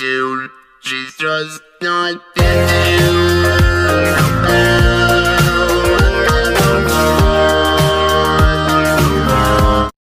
soon. She's just not there.